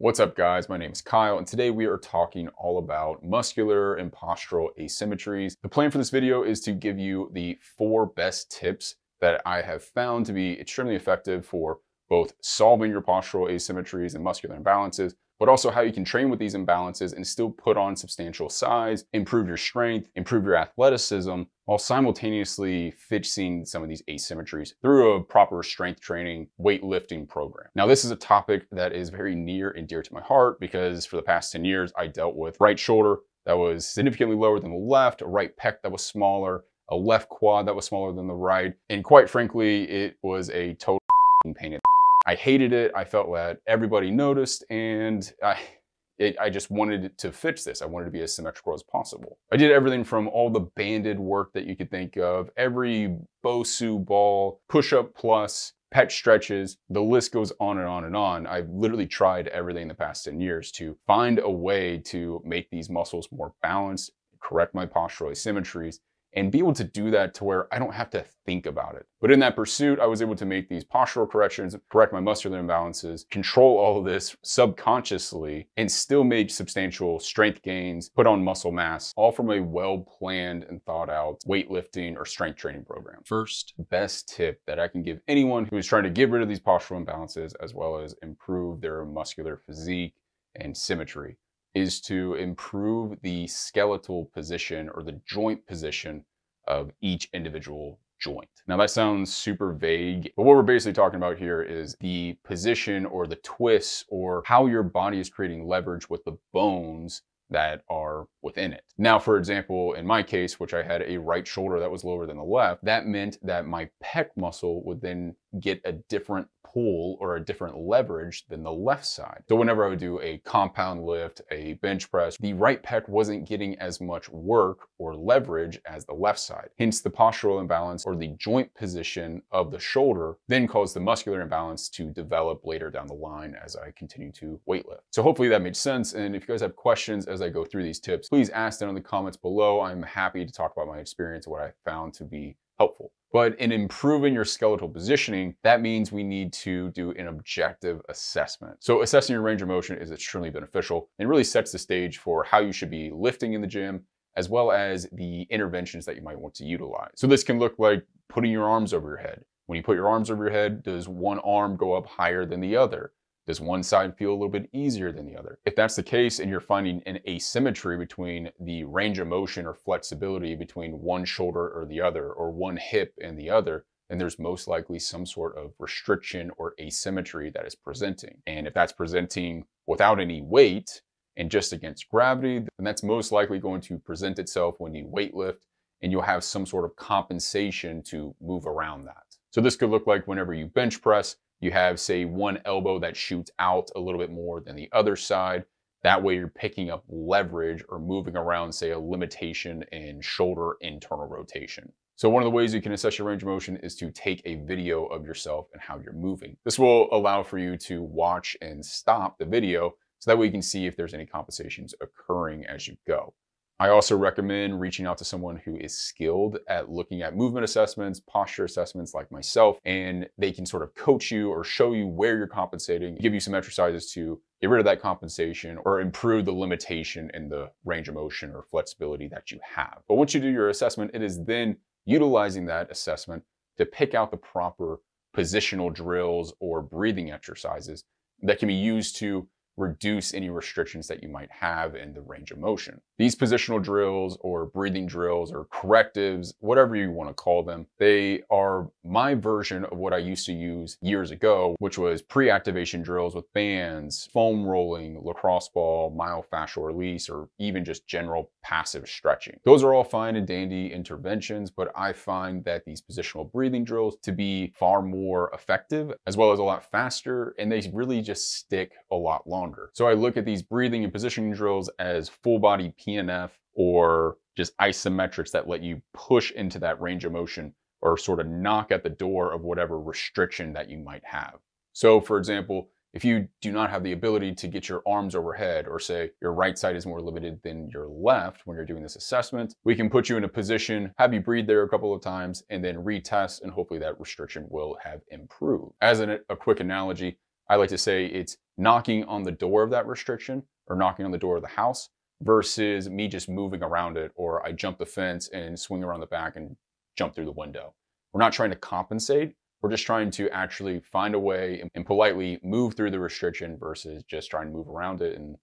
What's up guys, my name is Kyle and today we are talking all about muscular and postural asymmetries. The plan for this video is to give you the four best tips that I have found to be extremely effective for both solving your postural asymmetries and muscular imbalances, but also how you can train with these imbalances and still put on substantial size, improve your strength, improve your athleticism, while simultaneously fixing some of these asymmetries through a proper strength training weightlifting program. Now, this is a topic that is very near and dear to my heart because for the past 10 years, I dealt with right shoulder that was significantly lower than the left, a right pec that was smaller, a left quad that was smaller than the right. And quite frankly, it was a total pain in I hated it. I felt that everybody noticed and I, it, I just wanted to fix this. I wanted to be as symmetrical as possible. I did everything from all the banded work that you could think of, every Bosu ball, push-up plus, pec stretches, the list goes on and on and on. I've literally tried everything in the past 10 years to find a way to make these muscles more balanced, correct my postural asymmetries, and be able to do that to where I don't have to think about it. But in that pursuit, I was able to make these postural corrections, correct my muscular imbalances, control all of this subconsciously, and still make substantial strength gains, put on muscle mass, all from a well-planned and thought out weightlifting or strength training program. First best tip that I can give anyone who is trying to get rid of these postural imbalances as well as improve their muscular physique and symmetry is to improve the skeletal position or the joint position of each individual joint. Now that sounds super vague, but what we're basically talking about here is the position or the twists or how your body is creating leverage with the bones that are within it. Now, for example, in my case, which I had a right shoulder that was lower than the left, that meant that my pec muscle would then get a different pull or a different leverage than the left side. So whenever I would do a compound lift, a bench press, the right pec wasn't getting as much work or leverage as the left side. Hence the postural imbalance or the joint position of the shoulder then caused the muscular imbalance to develop later down the line as I continue to weightlift. So hopefully that made sense. And if you guys have questions as I go through these tips, please ask them in the comments below. I'm happy to talk about my experience and what I found to be helpful. But in improving your skeletal positioning, that means we need to do an objective assessment. So assessing your range of motion is extremely beneficial and really sets the stage for how you should be lifting in the gym, as well as the interventions that you might want to utilize. So this can look like putting your arms over your head. When you put your arms over your head, does one arm go up higher than the other? Does one side feel a little bit easier than the other? If that's the case and you're finding an asymmetry between the range of motion or flexibility between one shoulder or the other, or one hip and the other, then there's most likely some sort of restriction or asymmetry that is presenting. And if that's presenting without any weight and just against gravity, then that's most likely going to present itself when you weightlift and you'll have some sort of compensation to move around that. So this could look like whenever you bench press, you have, say, one elbow that shoots out a little bit more than the other side. That way you're picking up leverage or moving around, say, a limitation in shoulder internal rotation. So one of the ways you can assess your range of motion is to take a video of yourself and how you're moving. This will allow for you to watch and stop the video so that way you can see if there's any compensations occurring as you go. I also recommend reaching out to someone who is skilled at looking at movement assessments, posture assessments like myself, and they can sort of coach you or show you where you're compensating, give you some exercises to get rid of that compensation or improve the limitation in the range of motion or flexibility that you have. But once you do your assessment, it is then utilizing that assessment to pick out the proper positional drills or breathing exercises that can be used to reduce any restrictions that you might have in the range of motion. These positional drills or breathing drills or correctives, whatever you want to call them, they are my version of what I used to use years ago, which was pre-activation drills with bands, foam rolling, lacrosse ball, myofascial release, or even just general passive stretching. Those are all fine and dandy interventions, but I find that these positional breathing drills to be far more effective as well as a lot faster, and they really just stick a lot longer longer. So I look at these breathing and positioning drills as full body PNF or just isometrics that let you push into that range of motion or sort of knock at the door of whatever restriction that you might have. So for example, if you do not have the ability to get your arms overhead or say your right side is more limited than your left when you're doing this assessment, we can put you in a position, have you breathe there a couple of times and then retest and hopefully that restriction will have improved. As an, a quick analogy, I like to say it's knocking on the door of that restriction or knocking on the door of the house versus me just moving around it or I jump the fence and swing around the back and jump through the window. We're not trying to compensate. We're just trying to actually find a way and politely move through the restriction versus just trying to move around it and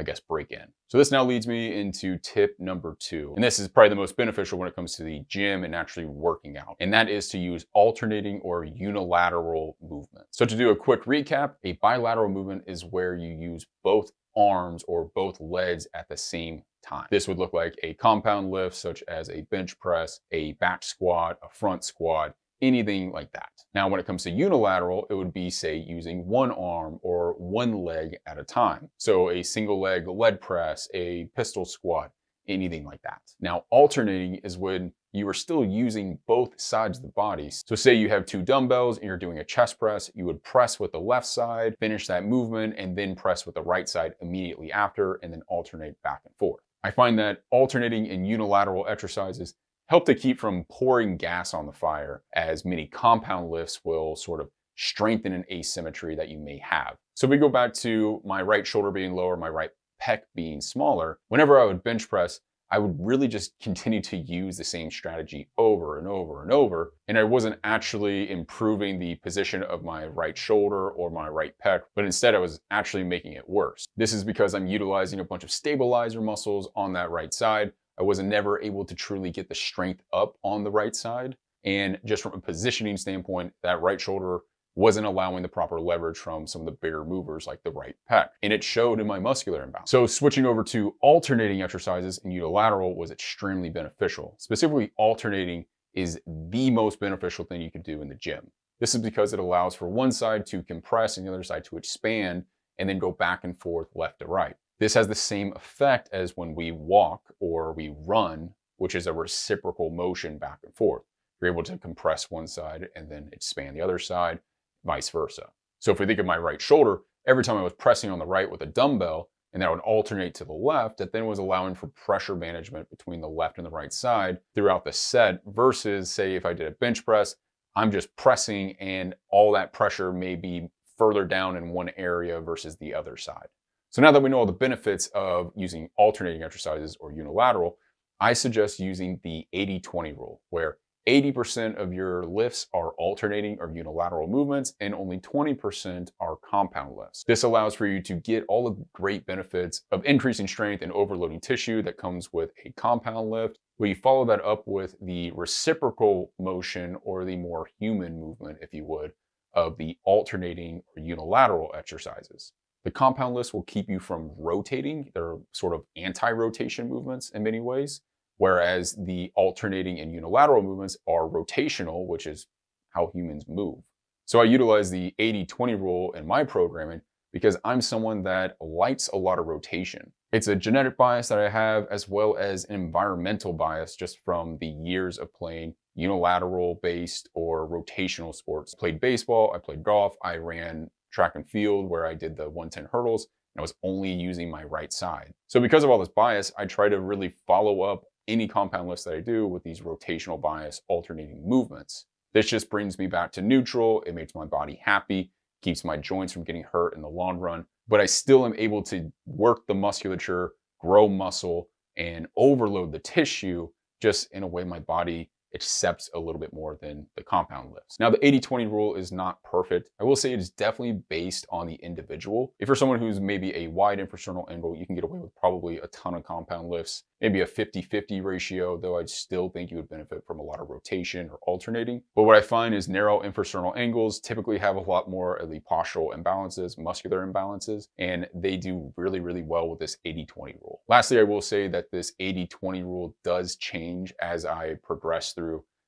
I guess, break in. So this now leads me into tip number two. And this is probably the most beneficial when it comes to the gym and actually working out. And that is to use alternating or unilateral movement. So to do a quick recap, a bilateral movement is where you use both arms or both legs at the same time. This would look like a compound lift, such as a bench press, a back squat, a front squat, anything like that. Now, when it comes to unilateral, it would be, say, using one arm or one leg at a time. So a single leg leg press, a pistol squat, anything like that. Now, alternating is when you are still using both sides of the body. So say you have two dumbbells and you're doing a chest press, you would press with the left side, finish that movement, and then press with the right side immediately after, and then alternate back and forth. I find that alternating in unilateral exercises help to keep from pouring gas on the fire as many compound lifts will sort of strengthen an asymmetry that you may have. So if we go back to my right shoulder being lower, my right pec being smaller, whenever I would bench press, I would really just continue to use the same strategy over and over and over. And I wasn't actually improving the position of my right shoulder or my right pec, but instead I was actually making it worse. This is because I'm utilizing a bunch of stabilizer muscles on that right side, I was never able to truly get the strength up on the right side. And just from a positioning standpoint, that right shoulder wasn't allowing the proper leverage from some of the bigger movers like the right pec. And it showed in my muscular imbalance. So switching over to alternating exercises in unilateral was extremely beneficial. Specifically, alternating is the most beneficial thing you can do in the gym. This is because it allows for one side to compress and the other side to expand and then go back and forth left to right. This has the same effect as when we walk or we run, which is a reciprocal motion back and forth. You're able to compress one side and then expand the other side, vice versa. So if we think of my right shoulder, every time I was pressing on the right with a dumbbell, and that would alternate to the left, that then was allowing for pressure management between the left and the right side throughout the set versus say if I did a bench press, I'm just pressing and all that pressure may be further down in one area versus the other side. So now that we know all the benefits of using alternating exercises or unilateral, I suggest using the 80-20 rule, where 80% of your lifts are alternating or unilateral movements and only 20% are compound lifts. This allows for you to get all the great benefits of increasing strength and overloading tissue that comes with a compound lift, you follow that up with the reciprocal motion or the more human movement, if you would, of the alternating or unilateral exercises. The compound lifts will keep you from rotating. They're sort of anti-rotation movements in many ways, whereas the alternating and unilateral movements are rotational, which is how humans move. So I utilize the 80-20 rule in my programming because I'm someone that likes a lot of rotation. It's a genetic bias that I have as well as an environmental bias just from the years of playing unilateral based or rotational sports. I played baseball, I played golf, I ran track and field where I did the 110 hurdles and I was only using my right side. So because of all this bias, I try to really follow up any compound lifts that I do with these rotational bias alternating movements. This just brings me back to neutral. It makes my body happy, keeps my joints from getting hurt in the long run, but I still am able to work the musculature, grow muscle, and overload the tissue just in a way my body accepts a little bit more than the compound lifts. Now, the 80-20 rule is not perfect. I will say it is definitely based on the individual. If you're someone who's maybe a wide infrasternal angle, you can get away with probably a ton of compound lifts, maybe a 50-50 ratio, though I'd still think you would benefit from a lot of rotation or alternating. But what I find is narrow infrasternal angles typically have a lot more of the postural imbalances, muscular imbalances, and they do really, really well with this 80-20 rule. Lastly, I will say that this 80-20 rule does change as I progress through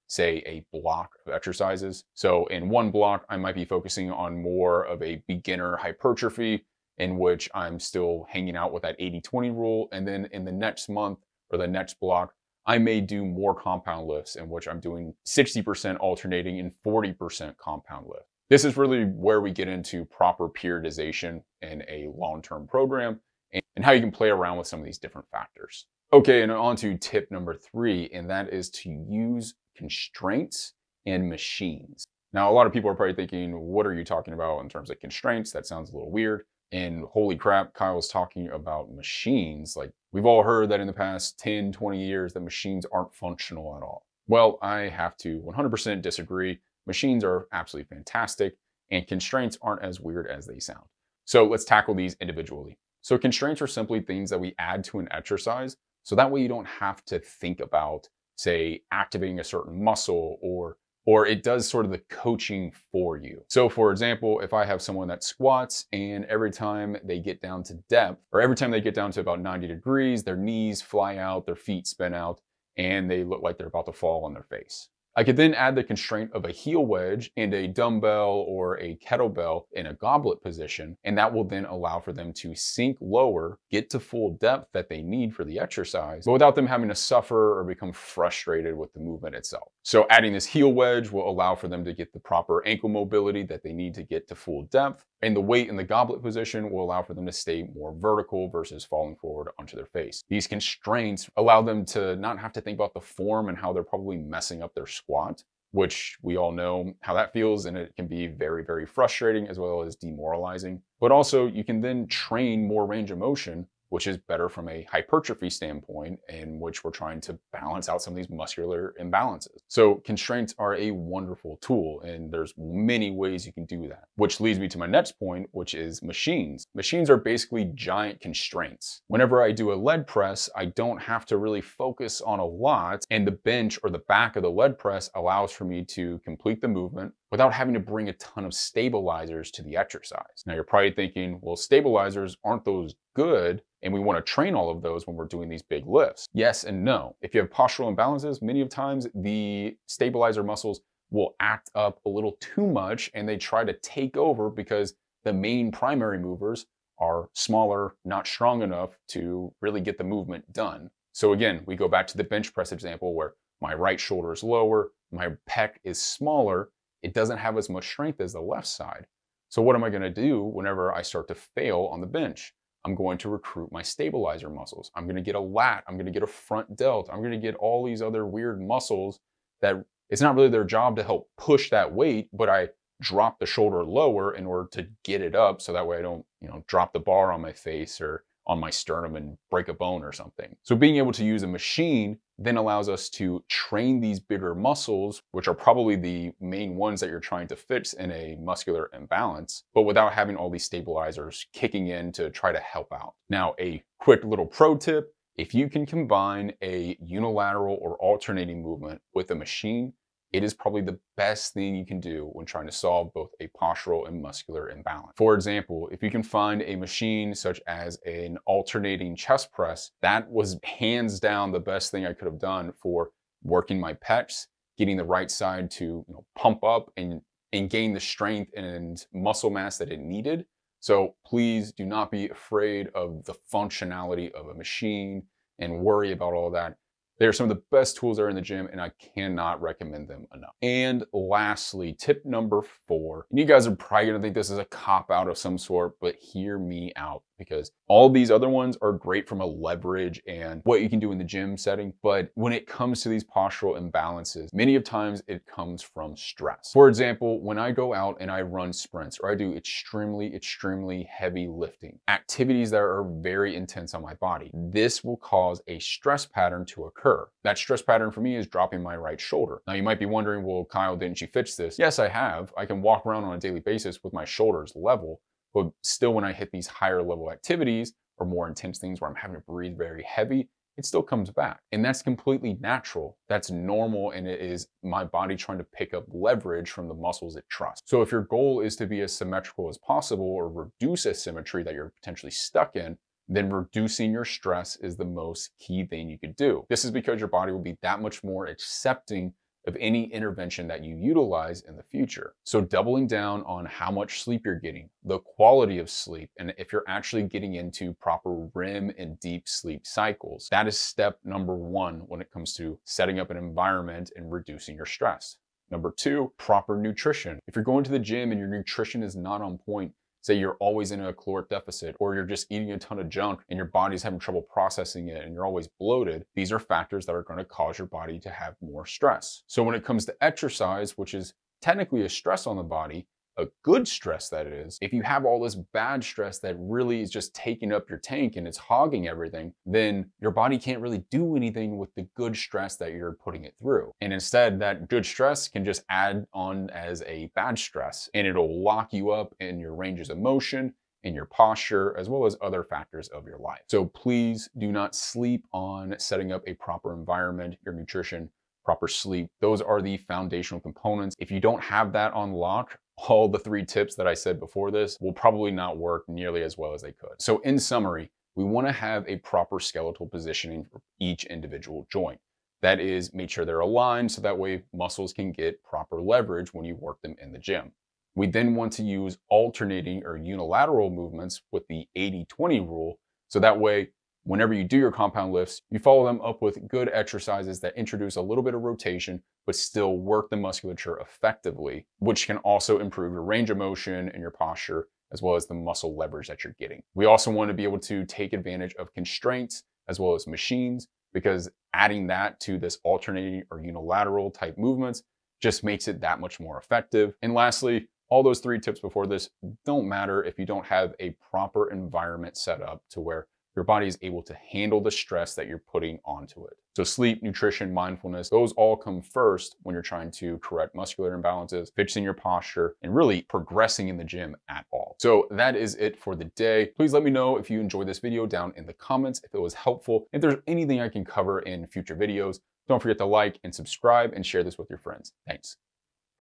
say a block of exercises. So in one block, I might be focusing on more of a beginner hypertrophy in which I'm still hanging out with that 80-20 rule. And then in the next month or the next block, I may do more compound lifts in which I'm doing 60% alternating and 40% compound lift. This is really where we get into proper periodization in a long-term program and how you can play around with some of these different factors. Okay, and on to tip number three, and that is to use constraints and machines. Now, a lot of people are probably thinking, what are you talking about in terms of constraints? That sounds a little weird. And holy crap, Kyle's talking about machines. Like we've all heard that in the past 10, 20 years that machines aren't functional at all. Well, I have to 100% disagree. Machines are absolutely fantastic and constraints aren't as weird as they sound. So let's tackle these individually. So constraints are simply things that we add to an exercise. So that way you don't have to think about, say, activating a certain muscle or or it does sort of the coaching for you. So for example, if I have someone that squats and every time they get down to depth, or every time they get down to about 90 degrees, their knees fly out, their feet spin out, and they look like they're about to fall on their face. I could then add the constraint of a heel wedge and a dumbbell or a kettlebell in a goblet position, and that will then allow for them to sink lower, get to full depth that they need for the exercise, but without them having to suffer or become frustrated with the movement itself. So adding this heel wedge will allow for them to get the proper ankle mobility that they need to get to full depth, and the weight in the goblet position will allow for them to stay more vertical versus falling forward onto their face. These constraints allow them to not have to think about the form and how they're probably messing up their squat, which we all know how that feels and it can be very, very frustrating as well as demoralizing. But also you can then train more range of motion which is better from a hypertrophy standpoint in which we're trying to balance out some of these muscular imbalances. So constraints are a wonderful tool and there's many ways you can do that, which leads me to my next point, which is machines. Machines are basically giant constraints. Whenever I do a leg press, I don't have to really focus on a lot and the bench or the back of the leg press allows for me to complete the movement without having to bring a ton of stabilizers to the exercise. Now you're probably thinking, well, stabilizers aren't those good? And we want to train all of those when we're doing these big lifts. Yes and no. If you have postural imbalances, many of times the stabilizer muscles will act up a little too much and they try to take over because the main primary movers are smaller, not strong enough to really get the movement done. So again, we go back to the bench press example where my right shoulder is lower, my pec is smaller, it doesn't have as much strength as the left side. So what am I going to do whenever I start to fail on the bench? I'm going to recruit my stabilizer muscles. I'm going to get a lat. I'm going to get a front delt. I'm going to get all these other weird muscles that it's not really their job to help push that weight, but I drop the shoulder lower in order to get it up so that way I don't, you know, drop the bar on my face or on my sternum and break a bone or something. So being able to use a machine then allows us to train these bigger muscles, which are probably the main ones that you're trying to fix in a muscular imbalance, but without having all these stabilizers kicking in to try to help out. Now, a quick little pro tip, if you can combine a unilateral or alternating movement with a machine, it is probably the best thing you can do when trying to solve both a postural and muscular imbalance. For example, if you can find a machine such as an alternating chest press, that was hands down the best thing I could have done for working my pecs, getting the right side to you know, pump up and, and gain the strength and muscle mass that it needed. So please do not be afraid of the functionality of a machine and worry about all that. They are some of the best tools that are in the gym and I cannot recommend them enough. And lastly, tip number four, and you guys are probably gonna think this is a cop out of some sort, but hear me out because all these other ones are great from a leverage and what you can do in the gym setting. But when it comes to these postural imbalances, many of times it comes from stress. For example, when I go out and I run sprints or I do extremely, extremely heavy lifting, activities that are very intense on my body, this will cause a stress pattern to occur. That stress pattern for me is dropping my right shoulder. Now you might be wondering, well, Kyle, didn't you fix this? Yes, I have. I can walk around on a daily basis with my shoulders level but still, when I hit these higher level activities or more intense things where I'm having to breathe very heavy, it still comes back. And that's completely natural. That's normal. And it is my body trying to pick up leverage from the muscles it trusts. So if your goal is to be as symmetrical as possible or reduce asymmetry that you're potentially stuck in, then reducing your stress is the most key thing you could do. This is because your body will be that much more accepting of any intervention that you utilize in the future. So doubling down on how much sleep you're getting, the quality of sleep, and if you're actually getting into proper REM and deep sleep cycles. That is step number one when it comes to setting up an environment and reducing your stress. Number two, proper nutrition. If you're going to the gym and your nutrition is not on point, say you're always in a caloric deficit or you're just eating a ton of junk and your body's having trouble processing it and you're always bloated, these are factors that are going to cause your body to have more stress. So when it comes to exercise, which is technically a stress on the body, a good stress that is, if you have all this bad stress that really is just taking up your tank and it's hogging everything, then your body can't really do anything with the good stress that you're putting it through. And instead, that good stress can just add on as a bad stress and it'll lock you up in your ranges of motion in your posture, as well as other factors of your life. So please do not sleep on setting up a proper environment, your nutrition, proper sleep. Those are the foundational components. If you don't have that on lock, all the three tips that I said before this will probably not work nearly as well as they could. So in summary, we want to have a proper skeletal positioning for each individual joint. That is, make sure they're aligned so that way muscles can get proper leverage when you work them in the gym. We then want to use alternating or unilateral movements with the 80-20 rule. So that way whenever you do your compound lifts, you follow them up with good exercises that introduce a little bit of rotation, but still work the musculature effectively, which can also improve your range of motion and your posture, as well as the muscle leverage that you're getting. We also want to be able to take advantage of constraints as well as machines, because adding that to this alternating or unilateral type movements just makes it that much more effective. And lastly, all those three tips before this don't matter if you don't have a proper environment set up to where your body is able to handle the stress that you're putting onto it. So sleep, nutrition, mindfulness, those all come first when you're trying to correct muscular imbalances, fixing your posture, and really progressing in the gym at all. So that is it for the day. Please let me know if you enjoyed this video down in the comments, if it was helpful, if there's anything I can cover in future videos. Don't forget to like and subscribe and share this with your friends. Thanks.